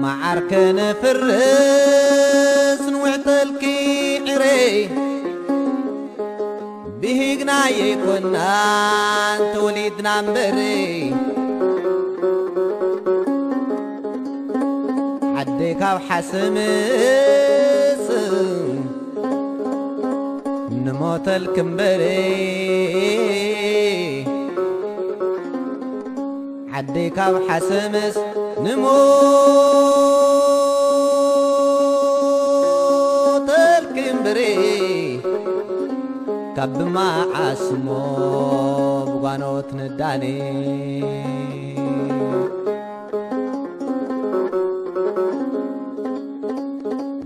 معرك نفرس نوعتلك عري بهقنا يكونا انت وليدنا مبري حديك أو حسمس نموت الكمبري. حديك أو حسمس نموت الكمبري. كب ما عاسمو بغانوت نداني.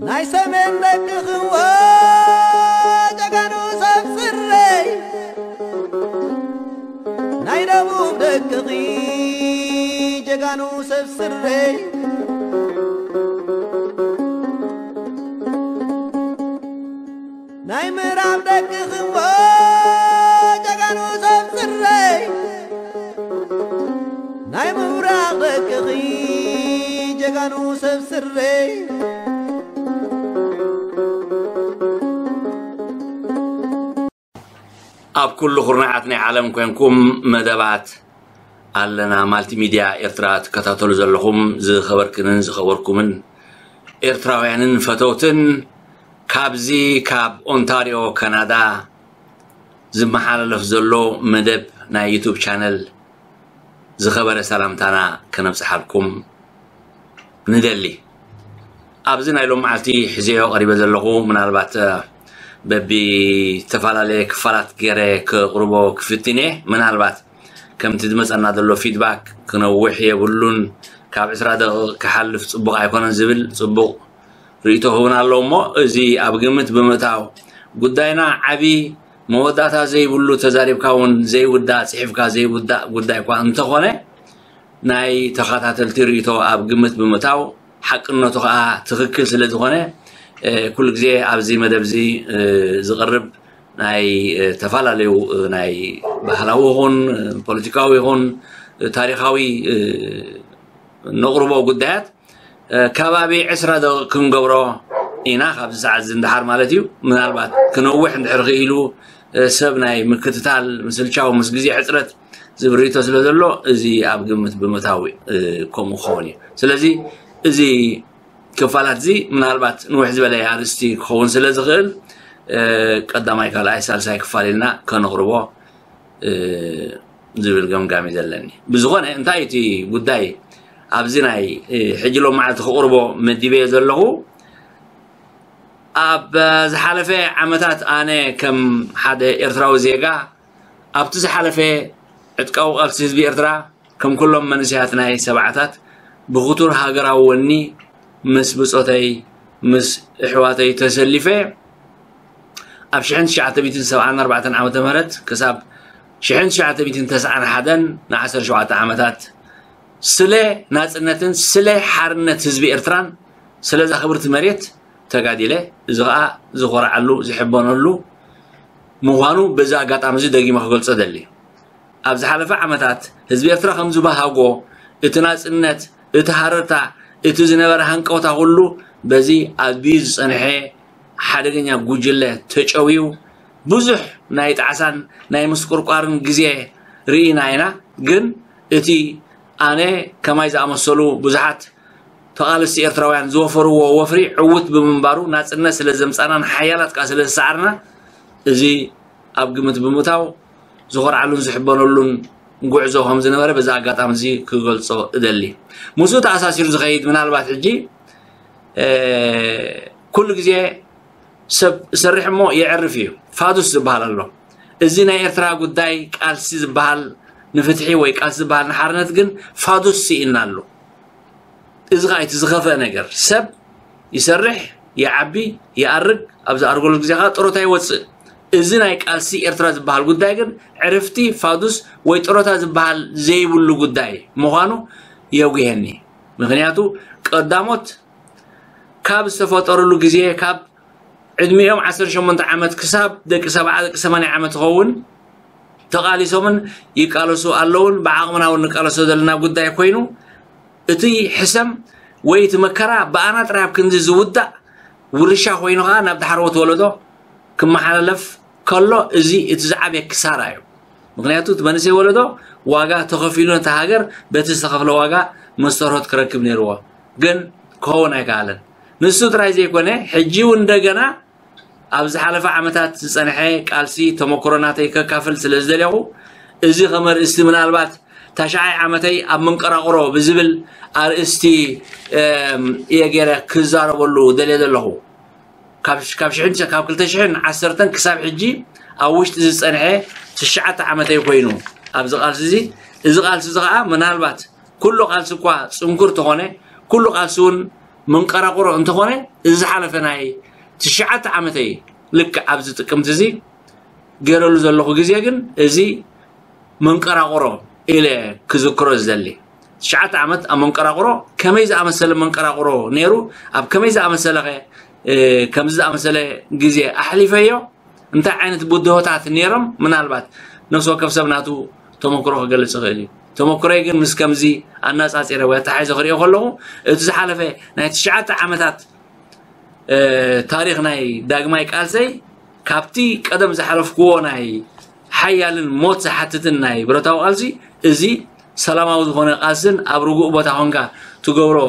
ناي سمين نكخوا جغانو سبسري ناي نبوم دكخي ደቅኺ ጀጋኑ ሰብ ስረይ ናይ ምዕራብ ደቂኽዎ ጀጋኑ ሰብ ስረይ ናይ ምብራቕ ደቅኺ ጀጋኑ ሰብ ስረይ ኣብ ኩሉ ኩርናዓት ናይ ዓለም ኮንኩም መደባት ኣለና ማልቲ ሚድያ ኤርትራ ትከታተሉ ዘለኹም። ዝኸበርክንን ዝኸበርኩምን ኤርትራውያንን ፈተውትን ካብዚ ካብ ኦንታሪዮ ካናዳ ዝመሓላለፍ ዘሎ መደብ ናይ ዩቱብ ቻነል ዝኸበረ ሰላምታና ከነብፅሓልኩም ንደሊ። ኣብዚ ናይ ሎም መዓልቲ ሕዝዮ ቀሪበ ዘለኹ ምናልባት በቢ ዝተፈላለየ ክፋላት ገይረ ክቕርቦ ክፍትን እየ። ምናልባት ከምቲ ዝመፀና ዘሎ ፊድባክ ክነውሕ የብሉን ካብ 20 ደቂቕ ክሓልፍ ፅቡቅ ኣይኮነን ዝብል ፅቡቅ ርእቶ ህቡን ኣሎ እሞ እዚ ኣብ ግምት ብምእታው ጉዳይና ዓብይ መወዳእታ ዘይብሉ ተዛሪብካ እውን ዘይውዳእ ፅሒፍካ ዘይውዳእ ጉዳይ እኳ እንተኾነ ናይ ተኸታተልቲ ርእቶ ኣብ ግምት ብምእታው ሓቅነቱ ከዓ ትክክል ስለ ዝኾነ ኩሉ ግዜ ኣብዚ መደብ እዚ ዝቐርብ ናይ ተፈላለዩ ናይ ባህላዊ ይኹን ፖለቲካዊ ይኹን ታሪካዊ ነቕርቦ ጉዳያት ከባቢ ዕስራ ደቂቕ ክንገብሮ ኢና ካብዚ ሰዓት እዚ እንድሓር ማለት እዩ ምናልባት ክነውሕ እንድሕር ክኢሉ ሰብ ናይ ምክትታል ምስልቻው ምስ ግዜ ሕፅረት ዝብል ርእቶ ስለ ዘሎ እዚ ኣብ ግምት ብምእታዊ ከምኡ ክኸውን እዩ ስለዚ እዚ ክፋላት እዚ ምናልባት ንውሕ ዝበለ ኣርስቲ ክኸውን ስለ ዝኽእል ቀዳማይ ካልኣይ ሳልሳይ ክፋል ኢልና ከነቕርቦ ዝብል ገምጋሚ ዘለኒ ብዝኾነ እንታይ እቲ ጉዳይ ኣብዚ ናይ ሕጂ ሎም መዓልቲ ክቕርቦ መዲበዮ ዘለኹ ኣብ ዝሓለፈ ዓመታት ኣነ ከም ሓደ ኤርትራዊ ዜጋ ኣብቲ ዝሓለፈ ዕጥቃዊ ቃልሲ ህዝቢ ኤርትራ ከም ኩሎም መንስያት ናይ ሰብዓታት ብኽቱር ሃገራዊ ወኒ ምስ ብፆተይ ምስ ኣሕዋተይ ተሰሊፈ ኣብ 1974 ዓ ም ክሳብ 1991 ን17 ዓመታት ስለ ናፅነትን ስለ ሓርነት ህዝቢ ኤርትራን ስለዛ ክብርቲ መሬት ተጋዲለ እዚ ከዓ ዝኮርዓሉ ዝሕበነሉ ምኳኑ በዚ ኣጋጣሚ እዚ ደጊመ ክገልፆ ደሊ ኣብ ዝሓለፈ ዓመታት ህዝቢ ኤርትራ ከም ዝበሃጎ እቲ ናፅነት እቲ ሃረርታ እቲ ዝነበረ ሃንቀውታ ኩሉ በዚ ኣዝዩ ዝፀንሐ ሓደገኛ ጉጅለ ተጨዊዩ ብዙሕ ናይ ጣዕሳን ናይ ምስቁርቋርን ግዜ ርኢና ኢና። ግን እቲ ኣነ ከማይ ዝኣመሰሉ ብዙሓት ተቓለስቲ ኤርትራውያን ዝወፈርዎ ወፍሪ ዕውት ብምንባሩ ናፅነት ስለ ዘምፃናን ሓያላት ከዓ ስለ ዝሰዓርና እዚ ኣብ ግምት ብምእታው ዝኮርዓሉን ዝሕበነሉን ጉዕዞ ከም ዝነበረ በዚ ኣጋጣሚ እዚ ክገልፆ እደሊ። ምስኡ ተኣሳሲሩ ዝኸይድ ምናልባት ሕጂ ኩሉ ግዜ ሰብ ዝሰርሕ እሞ የዕርፍ እዩ። ፋዱስ ዝበሃል ኣሎ። እዚ ናይ ኤርትራ ጉዳይ ቃልሲ ዝበሃል ንፍትሒ ወይ ቃልሲ ዝበሃል ንሓርነት ግን ፋዱስ ስኢና ኣሎ። እዚ ከዓ እቲ ዝኸፍአ ነገር ሰብ ይሰርሕ ይዓቢ ይኣርግ ኣብ ዝኣርገሉ ግዜ ከዓ ጥሮታ ይወፅእ። እዚ ናይ ቃልሲ ኤርትራ ዝበሃል ጉዳይ ግን ዕርፍቲ ፋዱስ ወይ ጥሮታ ዝበሃል ዘይብሉ ጉዳይ ምኳኑ የጉየኒ ምክንያቱ ቀዳሞት ካብ ዝተፈጠረሉ ግዜ ካብ عدميهم عسر شمنت عمت كساب دك سبعة سماني عمت غون تقاليسومن يقالسوا اللون بعقمنا ونقالسوا دلنا قداي كوينو اتي حسم ويت مكرا بانا تراب كنزي زودا ورشا كوينو غا نبدا حروت ولدو كما حلف كلو ازي اتزعب يكسارا يو مغنياتو تبنسي ولدو واغا تخفيلو تهاجر بتستخفل واغا مسترهت كركب نيروا جن كون ايقالن نسو ترايزي كونه حجي وندغنا ኣብ ዝሓለፈ ዓመታት ዝፀንሐ ቃልሲ ተመክሮናተይ ከካፍል ስለ ዝደለኹ እዚ ከመርእስቲ ምናልባት ታሽዓይ ዓመተይ ኣብ መንቀራቕሮ ብዝብል ኣርእስቲ እየ ገይረ ክዛረበሉ ደልየ ዘለኹ ካብ 2010 ክሳብ ሕጂ ኣብ ውሽጢ ዝፀንሐ ትሽዓተ ዓመተይ ኮይኑ ኣብዚ ቃልሲ እዚ እዚ ቃልሲ እዚ ከዓ ምናልባት ኩሉ ቃልሲ እኳ ፅንኩር ተኾነ ኩሉ ቃልሲ እውን መንቀራቁሮ እንተኾነ እዚ ዝሓለፈ ናይ ትሽዓተ ዓመተይ ልክዕ ኣብዚ ጥቅምቲ እዚ ገይረሉ ዘለኹ ግዜ ግን እዚ መንቀራቁሮ ኢለ ክዝክሮ ዝደሊ ትሽዓተ ዓመት ኣብ መንቀራቁሮ ከመይ ዝኣመሰለ መንቀራቁሮ ነይሩ ኣብ ከመይ ዝኣመሰለ ከምዚ ዝኣመሰለ ግዜ ኣሕሊፈዮ እንታይ ዓይነት ብድሆታት ነይሮም ምናልባት ነፍሲ ወከፍ ሰብ ናቱ ተመክሮ ክገልፅ ይኽእል እዩ ተመክሮይ ግን ምስ ከምዚ ኣነፃፂረ ወይ ኣተሓይዘ ክሪኦ ከለኹ እቲ ዝሓለፈ ናይ ትሽዓተ ዓመታት ታሪክ ናይ ዳግማይ ቃልሰይ ካብቲ ቀደም ዝሓለፍክዎ ናይ ሓያልን ሞት ዝሓትትን ናይ ብረታዊ ቃልሲ እዚ ሰላማዊ ዝኾነ ቃልስን ኣብ ርጉእ ቦታ ኮንካ ትገብሮ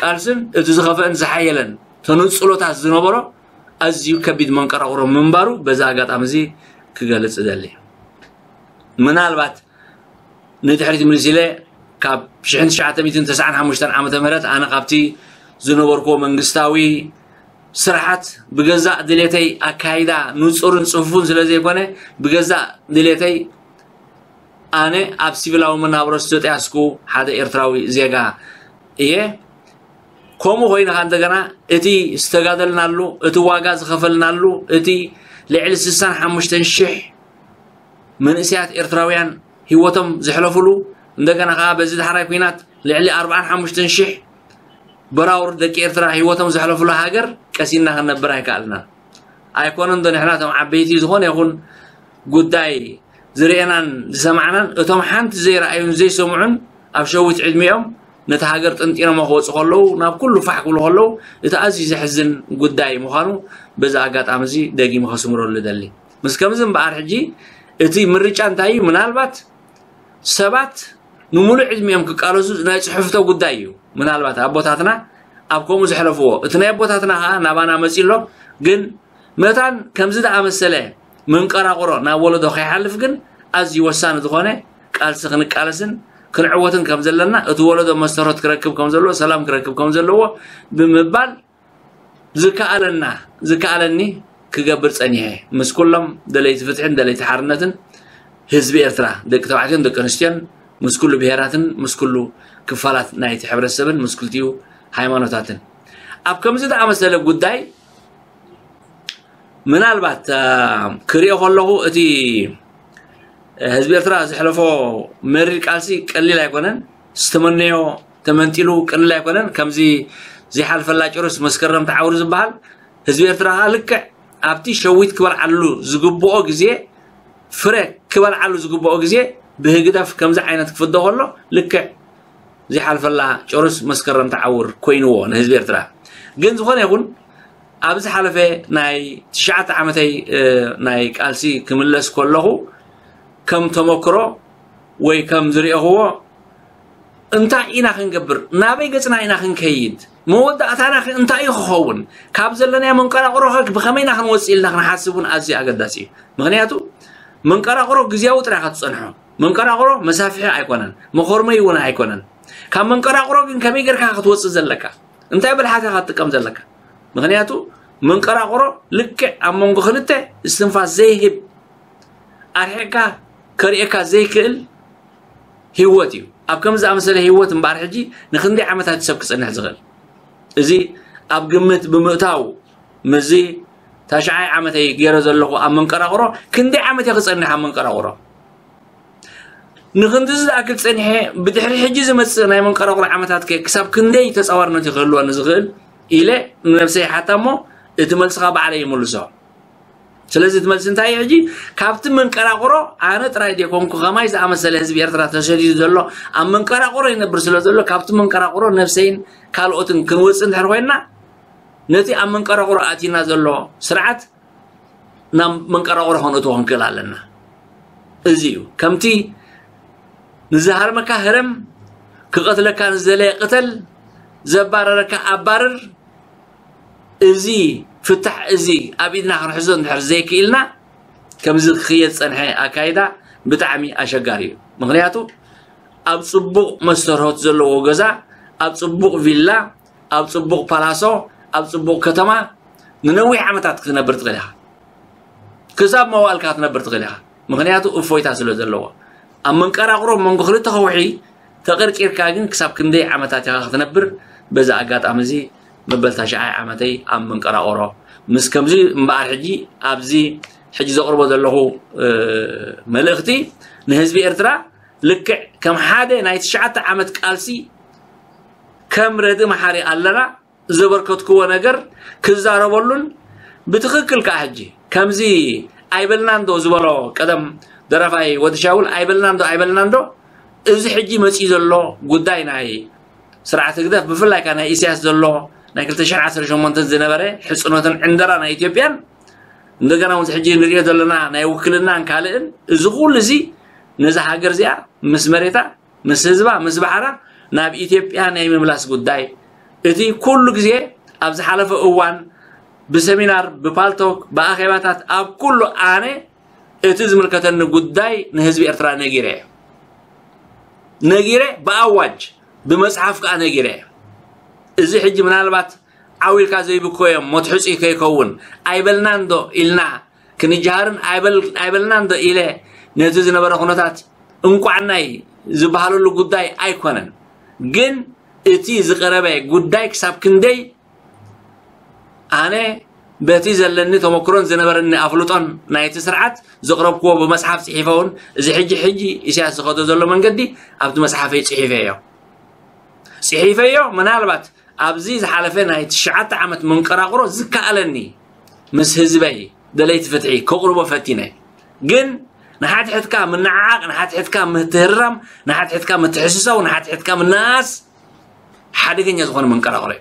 ቃልስን እቲ ዝኸፍአን ዝሓየለን ተንፅሎታት ዝነበሮ ኣዝዩ ከቢድ መንቀራቁሮ ምንባሩ በዛ ኣጋጣሚ እዚ ክገልፅ ደሊ ምናልባት ንድሕሪት ምልስ ኢለ ካብ 1995 ዓ ም ኣነ ካብቲ ዝነበርክዎ መንግስታዊ ስራሓት ብገዛእ ድሌተይ ኣካይዳ ንፁርን ፅፉፍን ስለ ዘይኮነ ብገዛእ ድሌተይ ኣነ ኣብ ሲቪላዊ መናብሮ ዝተጠያስኩ ሓደ ኤርትራዊ ዜጋ እየ። ከምኡ ኮይንካ እንደገና እቲ ዝተጋደልናሉ እቲ ዋጋ ዝኸፈልናሉ እቲ ልዕሊ 65 ሽሕ መንእስያት ኤርትራውያን ሂወቶም ዝሕለፍሉ እንደገና ከዓ በዚ ዳሕራይ ኩናት ልዕሊ 45 براور دك إرترا حيوتهم زحلوا في الهاجر كسينا هنبرها كألنا. أيكون عندنا إحنا تم عبيتي زهون يكون قداي زرينا سمعنا أتم حنت زي رأيون زي سمعن أبشوت عدميهم نتهاجر تنتينا ما هو صخلو ناب كله فحك كله هلو إتأزي زحزن قداي مخانو بزاقات أمزي دقي مخسمرو لدلي. مس كم زم بعرحجي إتي مريجان تاي منالبات سبات نمول عدميهم كقارزو نايت حفته قدايو. ምናልባት ኣቦታትና ኣብ ከምኡ ዘሕለፍዎ እቲ ናይ ኣቦታትና ከዓ ናባና መፂሎ ግን መታን ከምዚ ዝኣመሰለ መንቀራቁሮ ናብ ወለዶ ከይሓልፍ ግን ኣዝዩ ወሳኒ ዝኾነ ቃልሲ ክንቃለስን ክንዕወትን ከም ዘለና እቲ ወለዶ መስተሮት ክረክብ ከም ዘለዎ ሰላም ክረክብ ከም ዘለዎ ብምባል ዝከኣለና ዝከኣለኒ ክገብር ፀኒሐ ምስ ኩሎም ደለይቲ ፍትሕን ደለይቲ ሓርነትን ህዝቢ ኤርትራ ደቂ ተባዕትዮን ደቂ ኣንስትዮን ምስ ኩሉ ብሄራትን ምስ ኩሉ ክፋላት ናይቲ ሕብረተሰብን ምስ ክልቲኡ ሃይማኖታትን ኣብ ከምዚ ዝኣመሰለ ጉዳይ ምናልባት ክሪኦ ከለኹ እቲ ህዝቢ ኤርትራ ዘሕለፎ መሪር ቃልሲ ቀሊል ኣይኮነን ዝተመነዮ ተመንጢሉ ቀሊል ኣይኮነን ከምዚ ዘይሓልፈላ ጭሩስ መስከረም ተዓውሩ ዝበሃል ህዝቢ ኤርትራ ከዓ ልክዕ ኣብቲ ሸዊት ክበልዓሉ ዝግብኦ ግዜ ፍረ ክበልዓሉ ዝግብኦ ግዜ ብህግደፍ ከምዚ ዓይነት ክፍዶ ከሎ ልክዕ ዘይሓልፈላ ጭሩስ መስከረም ተዓውር ኮይንዎ ንህዝቢ ኤርትራ ግን ዝኾነ ይኹን ኣብ ዝሓለፈ ናይ ትሽዓተ ዓመተይ ናይ ቃልሲ ክምለስ ከለኹ ከም ተመክሮ ወይ ከም ዝሪአኽዎ እንታይ ኢና ክንገብር ናበይ ገፅና ኢና ክንከይድ መወዳእታና እንታይ እዩ ክኸውን ካብ ዘለናዮ መንቀራቅሮ ብከመይና ክንወፅእ ኢልና ክንሓስብ እውን ኣዝዩ ኣገዳሲ እዩ ምክንያቱ መንቀራቅሮ ግዜያዊ ጥራይ ኢካ ትፀንሖ መንቀራቅሮ መሳፍሒ ኣይኮነን መኮርመይ እውን ኣይኮነን ካብ መንቀራቅሮ ግን ከመይ ጌርካ ክትወፅእ ዘለካ እንታይ ብልሓት ኢካ ትጥቀም ዘለካ ምክንያቱ መንቀራቅሮ ልክዕ ኣብ መንጎ ክልተ እስትንፋስ ዘይህብ ኣርሒቕካ ከሪኤካ ዘይክእል ሂወት እዩ ኣብ ከም ዝኣመሰለ ሂወት እምበኣር ሕጂ ንክንደይ ዓመታት ሰብ ክፀንሕ ዝኽእል እዚ ኣብ ግምት ብምእታው ምዚ ታሽዓይ ዓመተይ ገይረ ዘለኹ ኣብ መንቀራቅሮ ክንደይ ዓመት እየ ክፀንሕ ኣብ መንቀራቅሮ ንክንዲ ዝኣክል ፀኒሐ ብድሕሪ ሕጂ ዝመፅእ ናይ መንቀራቁሮ ዓመታት ከ ክሳብ ክንደይ ተፃዋርነት ይክህልወኒ ዝኽእል ኢለ ንነብሰይ ሓታ እሞ እቲ መልስኻ ባዕለ ይምልሶ ስለዚ እቲ መልሲ እንታይ ሕጂ? ካብቲ መንቀራቁሮ ኣነ ጥራይ ደይኮንኩ ከማይ ዝኣመሰለ ህዝቢ ኤርትራ ተሰዲዱ ዘሎ ኣብ መንቀራቁሮ ይነብር ስለ ዘሎ ካብቲ መንቀራቁሮ ነፍሰይን ካልኦትን ክንወፅእ እንድሕር ኮይንና ነቲ ኣብ መንቀራቁሮ ኣቲና ዘሎ ስርዓት ናብ መንቀራቁሮ ክንእትዎ ክንክእል ኣለና። እዚ እዩ። ከምቲ ንዝሃርመካ ህረም ክቐትለካ ንዘለየ ቅተል ዘባረረካ ኣባርር እዚ ፍታሕ እዚ ኣብ ኢድና ክንሕዞ እንድሕር ዘይክኢልና ከምዚ ክኽየድ ፀንሐ ኣካይዳ ብጣዕሚ ኣሸጋሪ እዩ ምክንያቱ ኣብ ፅቡቕ መስተርሆት ዘለዎ ገዛ ኣብ ፅቡቕ ቪላ ኣብ ፅቡቕ ፓላሶ ኣብ ፅቡቕ ከተማ ንነዊሕ ዓመታት ክትነብር ትኽእል ኢኻ ክሳብ መዋእልካ ክትነብር ትኽእል ኢኻ ምክንያቱ እፎይታ ስለ ዘለዎ ኣብ መንቀራቅሮ መንጎ ክልተ ከውሒ ተቐርቂርካ ግን ክሳብ ክንደይ ዓመታት ኢኻ ክትነብር? በዚ ኣጋጣሚ እዚ መበል ተሽዓይ ዓመተይ ኣብ መንቀራቆሮ ምስ ከምዚ እምበኣር ሕጂ ኣብዚ ሕጂ ዘቕርቦ ዘለኹ መልእኽቲ ንህዝቢ ኤርትራ ልክዕ ከም ሓደ ናይ ትሽዓተ ዓመት ቃልሲ ከም ረድእ መሓሪ ኣለና ዘበርከትክዎ ነገር ክዛረበሉን ብትክክል ከዓ ሕጂ ከምዚ ኣይበልናን ዝበሎ ቀደም ደረፋይ ወድሻውል ኣይበልናን ዶ ኣይበልናን ዶ እዚ ሕጂ መፂኡ ዘሎ ጉዳይ ናይ ስርዓት ህግደፍ ብፍላይ ከዓ ናይ ኢሳያስ ዘሎ ናይ 218 ዝነበረ ሕፅኖትን ዕንደራ ናይ ኢትዮጵያን እንደገና እውን ሕጂ ንሪኦ ዘለና ናይ ውክልናን ካልእን እዚ ኩሉ እዚ ነዛ ሃገር እዚኣ ምስ መሬታ ምስ ህዝባ ምስ ባሕራ ናብ ኢትዮጵያ ናይ ምምላስ ጉዳይ እቲ ኩሉ ግዜ ኣብ ዝሓለፈ እዋን ብሰሚናር ብፓልቶክ ብኣኼባታት ኣብ ኩሉ ኣነ እቲ ዝምልከተኒ ጉዳይ ንህዝቢ ኤርትራ ነጊረ እየ። ነጊረ ብኣዋጅ ብመፅሓፍ ከዓ ነጊረ እየ። እዚ ሕጂ ምናልባት ዓዊልካ ዘይብኮዮም መትሕፂ ከይከውን ኣይበልናን ዶ ኢልና ክንጀሃርን ኣይበልናን ዶ ኢለ ነቲ ዝነበረ ኩነታት እንቋዕናይ ዝበሃለሉ ጉዳይ ኣይኮነን። ግን እቲ ዝቀረበ ጉዳይ ክሳብ ክንደይ ኣነ بتي زلني تمكرون زنبرني أفلطن نايت سرعت زقرب كوا بمسحف صحيفون زي حجي حجي إشياء سخوت زلو من قدي أبد مسحف صحيفية صحيفية من هالبات أبزي نايت شعت عمت من قراقرو زكالني مس هزبي دليت فتحي كقرب فتيني جن نحات حتك من نعاق نحات حتك من تهرم نحات حتك من تحسسو نحات حتك من ناس حدقنيا زخون من قراقرو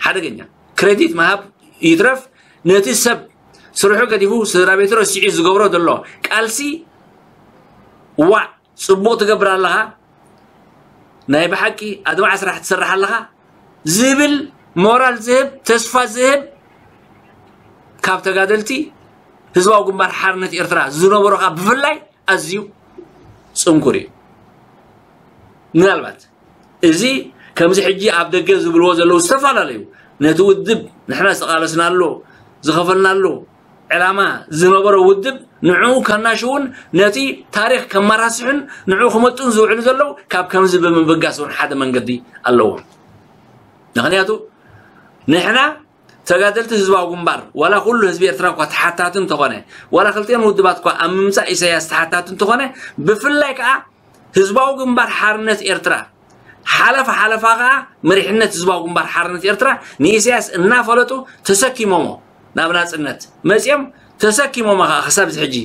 حدقنيا كريديت مهاب يترف ነቲ ሰብ ስርሑ ገዲፉ ስድራ ቤቱ ረሲዑ ዝገብሮ ዘሎ ቃልሲ ዋዕ ፅቡቕ ትገብር ኣለኻ ናይ ብሓቂ ኣድማዕ ስራሕ ትስራሕ ኣለኻ ዝብል ሞራል ዝህብ ተስፋ ዝህብ ካብ ተጋደልቲ ህዝባዊ ግንባር ሓርነት ኤርትራ ዝነበሩ ከዓ ብፍላይ ኣዝዩ ፅንኩር እዩ ምናልባት እዚ ከምዚ ሕጂ ኣብ ደገ ዝብልዎ ዘለው ዝተፈላለዩ ነቲ ውድብ ንሕና ዝተቃለስናሉ ዝኸፈልናሉ ዕላማ ዝነበሮ ውድብ ንዕኡ ከናሽውን ነቲ ታሪክ ከመራስሕን ንዕኡ ክመጡን ዝውዕሉ ዘለው ካብ ከምዚ ብምብጋስ እውን ሓደ መንገዲ ኣለዎም ምክንያቱ ንሕና ተጋደልቲ ህዝባዊ ግንባር ዋላ ኩሉ ህዝቢ ኤርትራ እኳ ተሓታቲ እንተኾነ ዋላ ክልቲአን ውድባት እኳ ኣብ ምምፃእ ኢሳያስ ተሓታቲ እንተኾነ ብፍላይ ከዓ ህዝባዊ ግንባር ሓርነት ኤርትራ ሓለፈ ሓለፋ ከዓ መሪሕነት ህዝባዊ ግንባር ሓርነት ኤርትራ ንኢሳያስ እናፈለጡ ተሰኪሞሞ ናብ ናፅነት መፅኦም ተሰኪሞሞ ከዓ ክሳብ እዚ ሕጂ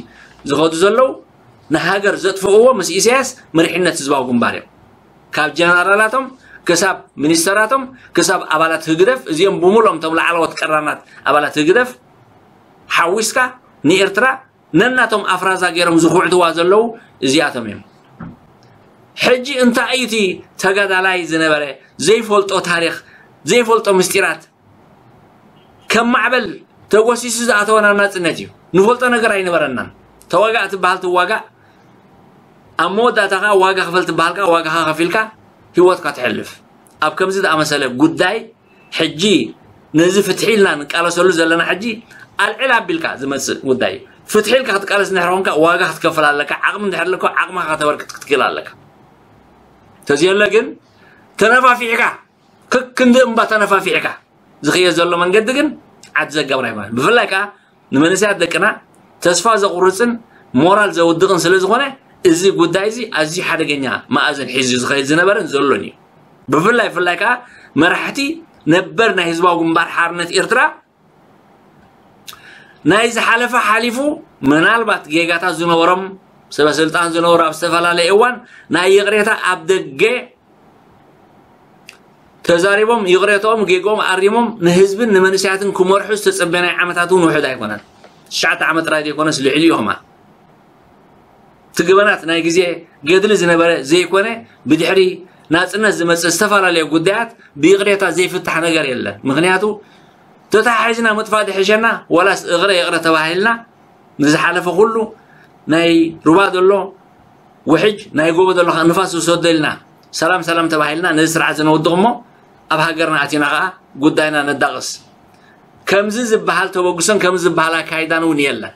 ዝኸዱ ዘለው ንሃገር ዘጥፍእዎ ምስ ኢሳያስ መሪሕነት ህዝባዊ ግንባር እዮም። ካብ ጀነራላቶም ክሳብ ሚኒስተራቶም ክሳብ ኣባላት ህግደፍ እዚኦም ብምሉኦም እቶም ላዕለዎት ቀራናት ኣባላት ህግደፍ ሓዊስካ ንኤርትራ ነናቶም ኣፍራዛ ገይሮም ዝኩዕትዋ ዘለው እዚኣቶም እዮም። ሕጂ እንታይ እቲ ተጋዳላይ ዝነበረ ዘይፈልጦ ታሪክ ዘይፈልጦ ምስጢራት ከም ማዕበል ተጎሲሱ ዝኣተወና ናፅነት እዩ ንፈልጦ ነገር ኣይነበረናን ተዋጋእ ትበሃል ትዋጋእ ኣብ መወዳእታኻ ዋጋ ክፈል ትበሃልካ ዋጋኻ ከፊልካ ሂወትካ ትሕልፍ ኣብ ከምዚ ዝኣመሰለ ጉዳይ ሕጂ ነዚ ፍትሒ ኢልና ንቃለሰሉ ዘለና ሕጂ ኣልዕል ኣቢልካ ዝመፅእ ጉዳይ እዩ ፍትሒ ኢልካ ክትቃለስ እንድሕር ኮንካ ዋጋ ክትከፍል ኣለካ ዓቕሚ እንድሕር ኣለካ ዓቕምካ ከተበርክት ክትክእል ኣለካ ተዝየለ ግን ተነፋፊዕካ ክክንዲ እምባ ተነፋፊዕካ ዝኽየድ ዘሎ መንገዲ ግን ዓዲ ዘጋብራ ይኮነን ብፍላይ ከዓ ንመንስያት ደቅና ተስፋ ዘቁርፅን ሞራል ዘውድቕን ስለ ዝኾነ እዚ ጉዳይ እዚ ኣዝዩ ሓደገኛ ማእዘን ሒዙ ዝኸይድ ዝነበረን ዘሎን እዩ ብፍላይ ብፍላይ ከዓ መራሕቲ ነበር ናይ ህዝባዊ ግንባር ሓርነት ኤርትራ ናይ ዝሓለፈ ሓሊፉ ምናልባት ጌጋታት ዝነበሮም ሰበስልጣን ዝነበሩ ኣብ ዝተፈላለየ እዋን ናይ ይቕሬታ ኣብ ደገ ተዛሪቦም ይቕሬቶኦም ጌጎም ኣሪሞም ንህዝብን ንመንእሰያትን ክመርሑ ዝተፀበየ ናይ ዓመታት እውን ውሕድ ኣይኮነን ትሽዓተ ዓመት ጥራይ ዘይኮነስ ልዕሊ ኢኹማ ትግበናት ናይ ግዜ ገድሊ ዝነበረ ዘይኮነ ብድሕሪ ናፅነት ዝመፅእ ዝተፈላለየ ጉዳያት ብይቕሬታ ዘይፍታሕ ነገር የለን ምክንያቱ ተተሓሒዝና ምጥፋእ ድሕሸና ወላስ እቕረ ይቕረ ተባሂልና ንዝሓለፈ ኩሉ ናይ ሩባ ዘሎ ውሕጅ ናይ ጎቦ ዘሎ ንፋስ ዝወስዶ ኢልና ሰላም ሰላም ተባሂልና ነዚ ስርዓት ዝነውድቕ እሞ ኣብ ሃገርና ኣቲና ከዓ ጉዳይና ነዳቕስ ከምዚ ዝበሃል ተበግሶን ከምዚ ዝበሃል ኣካይዳን እውን የለን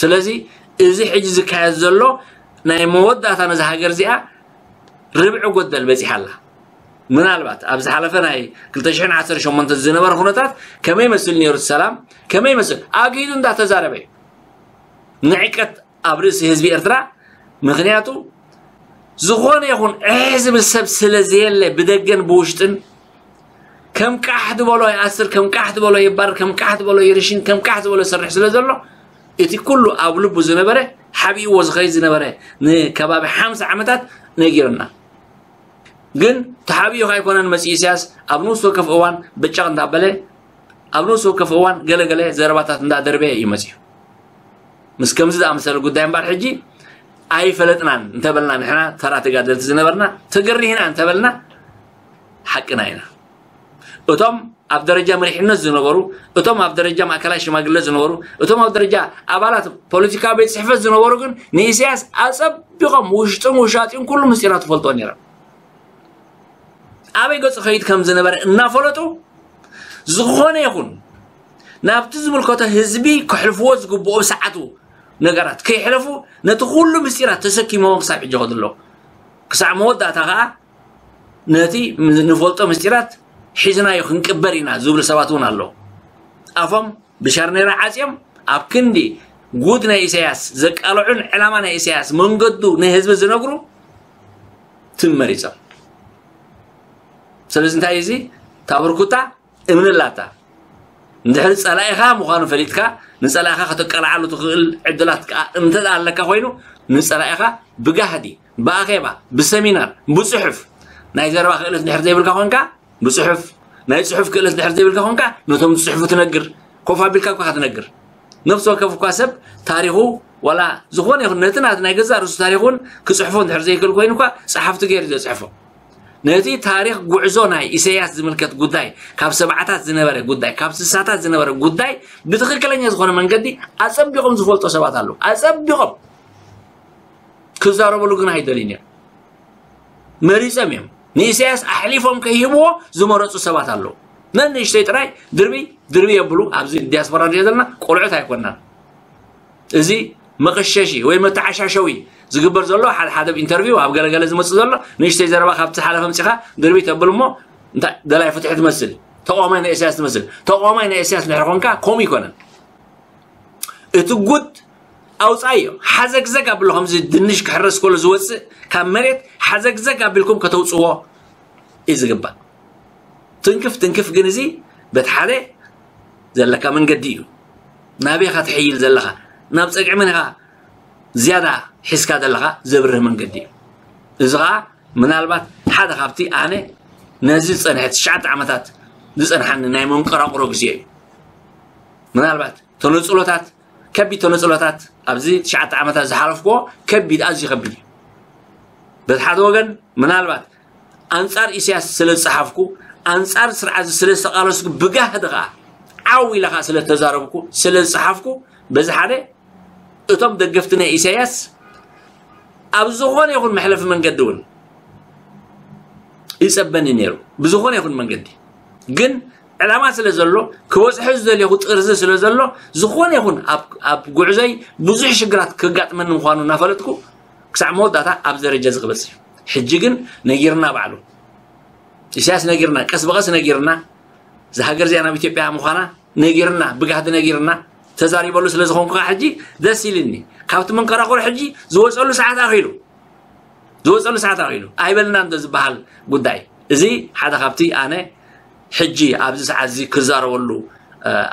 ስለዚ እዚ ሕጂ ዝካየድ ዘሎ ናይ መወዳእታ ነዚ ሃገር እዚኣ ርብዒ ጎደል በፂሓ ኣላ ምናልባት ኣብ ዝሓለፈ ናይ 218 ዝነበረ ኩነታት ከመይ መስል ነይሩ ሰላም ከመይ መስል ኣጊዱ እንዳተዛረበ እዩ ንዕቀት ኣብ ርእሲ ህዝቢ ኤርትራ ምክንያቱ ዝኾነ ይኹን ዕሕ ዝብል ሰብ ስለዘየለ ብደገን ብውሽጥን كم كحد بلو يأسر كم كحد بلو يبر كم كحد بلو يرشين كم كحد بلو يسرح سلازلو إتي كله أبلب زنبرة حبي وزخي زنبرة. كباب حمس عمتات نجيرنا جن تحبي هاي مسيح مسيسياس أبنو سو كفوان بتشغ ندابله أبنو سو كفوان جل جل زرباتات ندا دربه يمسيو مس كم زد أمسال قدام برحجي أي فلتنا انتبلنا نحنا ترى تقدر تزنبرنا تقري هنا انتبلنا حقنا هنا እቶም ኣብ ደረጃ መሪሕነት ዝነበሩ እቶም ኣብ ደረጃ ማእከላይ ሽማግለ ዝነበሩ እቶም ኣብ ደረጃ ኣባላት ፖለቲካዊ ቤት ፅሕፈት ዝነበሩ ግን ንኢሳያስ ኣፀቢቖም ውሽጥን ውሻጢን ኩሉ ምስጢራት ትፈልጦ ነይሮም ኣበይ ገፁ ከይድ ከም ዝነበረ እናፈለጡ ዝኾነ ይኹን ናብቲ ዝምልከቶ ህዝቢ ክሕልፍዎ ዝግብኦ ሰዓቱ ነገራት ከይሕለፉ ነቲ ኩሉ ምስጢራት ተሰኪሞም ክሳብ ሕጂ ከ ኣሎ ክሳብ መወዳእታ ከዓ ነቲ ንፈልጦ ምስጢራት حزنايو خنقبرينا زبر سباتون الله أفهم بشارنيرا عزيم أبكندي قودنا إسياس زك ألعن علامنا إسياس من قدو نهزب زنقرو تمريزا سلزن تايزي تابركوتا امن اللاتا ندحر صلايخا مخانو فريتكا نصلايخا ختقلعلو تخل عدلاتك انت لك خوينو نصلايخا بجهدي باخيبا بسيمينار بصحف نايزربا خلص نحر زيبلكا خونكا ብፅሑፍ ናይ ፅሑፍ ክእለት ድሕር ዘይብልካ ኮንካ ነቶም ዝፅሑፉ ትነግር። ኮፍ ኣቢልካ እኳ ትነግር። ነፍሲ ወከፍ እኳ ሰብ ታሪኹ ወላ ዝኾነ ይኹን ነቲ ናት ናይ ገዛ ርእሱ ታሪኹን ክፅሕፎ እንድሕር ዘይክእል ኮይኑ እኳ ፀሓፍቲ ገይሩ ዘፅሕፎ ነቲ ታሪክ ጉዕዞ ናይ ኢሳያስ ዝምልከት ጉዳይ ካብ ሰብዓታት ዝነበረ ጉዳይ ካብ ስሳታት ዝነበረ ጉዳይ ብትክክለኛ ዝኾነ መንገዲ ኣፀቢቖም ዝፈልጦ ሰባት ኣለዉ። ኣፀቢቖም ክዛረበሉ ግን ኣይደልዩን እዮም መሪፆም እዮም ንኢሳያስ ኣሕሊፎም ከይህብዎ ዝመረፁ ሰባት ኣለዉ ነንእሽተይ ጥራይ ድርቢ ድርቢ የብሉ ኣብዚ ዲያስፖራ ንሪኦ ዘለና ቆልዑት ኣይኮናን እዚ መቐሸሺ ወይ መተዓሻሸዊ ዝግበር ዘሎ ሓደ ሓደ ኢንተርቪው ኣብ ገለገለ ዝመፅእ ዘሎ ንእሽተይ ዘረባ ካብቲ ሓለፈ ምፅኻ ድርቢ ተብል እሞ እንታይ ደላይ ፍትሒ ትመስል ተቋማይ ናይ እስያስ ትመስል ተቋማይ ናይ እስያስ ድሕሪ ኮንካ ከምኡ ይኮነን እቲ ጉድ أوصايهم حزق زق قبلهم دنيش كهرس كل زوجة كمريت حزق زق قبلكم إذا جبا تنكف تنكف جنزي بتحلي زلك من قديو نبي خد حيل زلها نبصق منها زيادة حس كذا لها زبر من قديو إذا من البات حدا خبتي أنا نزل سنة شعت عمتات نزل حن نايمون قرقرق زي من البات تنزلوا تات كبيد تنصلاتات ابزي 9 عامات زحالفكو كبيد ازي خبي بتحد وغن منالبات انصار اسياس سله صحافكو انصار سرعه سله سقالوسك بغاه دغا عوي لغا سله تزاربكو سله صحافكو بزي حاله اتم دغفتنا اسياس ابزغون يكون محلف من قدون يسبني نيرو بزغون يكون من قدي جن ብዝኾነ ይኹን መንገዲ ግን ዕላማ ስለ ዘሎ ክበፅሐ ዝደልየኹ ጥርዚ ስለ ዘሎ ዝኾነ ይኹን ኣብ ጉዕዘይ ብዙሕ ሽግራት ከጋጥመኒ ምኳኑ እናፈለጥኩ ክሳዕ መወዳእታ ኣብዚ ደረጃ ዝቕበፅ እዩ ሕጂ ግን ነጊርና ባዕሉ ኢሳያስ ነጊርና ቀስ በቀስ ነጊርና እዚ ሃገር እዚኣ ናብ ኢትዮጵያ ምኳና ነጊርና ብጋህዲ ነጊርና ተዛሪበሉ ስለ ዝኾንኩ ከዓ ሕጂ ደስ ኢልኒ ካብቲ መንከራኸሩ ሕጂ ዝወፀሉ ሰዓት ኣኺሉ ዝወፀሉ ሰዓት ኣኺሉ ኣይበልና እንዶ ዝበሃል ጉዳይ እዚ ሓደ ካብቲ ኣነ ሕጂ ኣብዚ ሰዓት እዚ ክዛረበሉ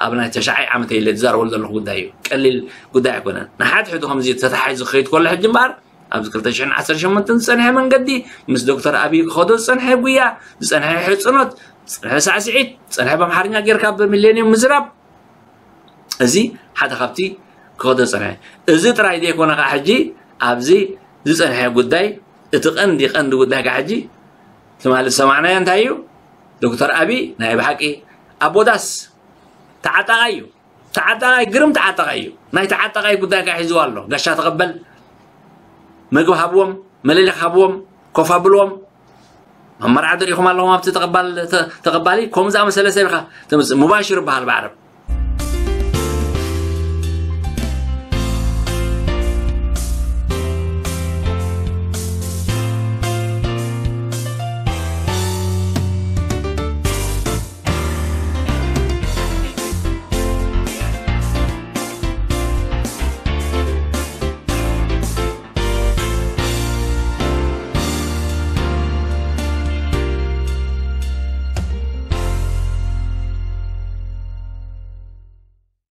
ኣብ ናይ ተሻዓይ ዓመተ ኢለ ዝዛረበሉ ዘለኹ ጉዳይ እዩ ቀሊል ጉዳይ ኣይኮነን ንሓድሕዱ ከምዚ ተታሓሒዙ ክኸይድ ከሎ ሕጂ እምበኣር ኣብዚ 218 ዝፀንሐ መንገዲ ምስ ዶክተር ኣብይ ክኸዶ ዝፀንሐ ጉያ ዝፀንሐ ሕፅኖት ዝፀንሐ ሳዕስዒት ዝፀንሐ ብኣምሓርኛ ጌርካ ብሚሌኒየም ምዝራብ እዚ ሓደ ካብቲ ክኸዶ ዝፀንሐ እዚ ጥራይ ዘይኮነ ከዓ ሕጂ ኣብዚ ዝፀንሐ ጉዳይ እቲ ቀንዲ ቀንዲ ጉዳይ ከዓ ሕጂ ትማሊ ሰማዕናዮ እንታይ እዩ ዶክተር ኣብይ ናይ ብሓቂ ኣቦዳስ ተዓጠቃይ እዩ ተዓጠቃይ ግርም ተዓጠቃይ እዩ ናይ ተዓጠቃይ ጉዳይ ከዓ ሒዝዎ ኣሎ ጋሻ ተቐበል ምግቢ ሃብዎም መለሊክ ሃብዎም ኮፍ ኣብልዎም መመርዓ ድሪኹም ኣለኹም ኣብቲ ተቐባሊ ከምኡ ዝኣመሰለ ሰብ ኢኻ ተምፅእ ሙባሽር ይበሃል ብዓረብ